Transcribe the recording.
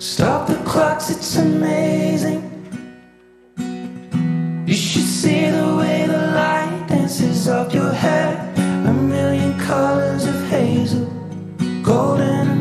Stop the clocks, it's amazing. You should see the way the light dances off your hair. A million colors of hazel, golden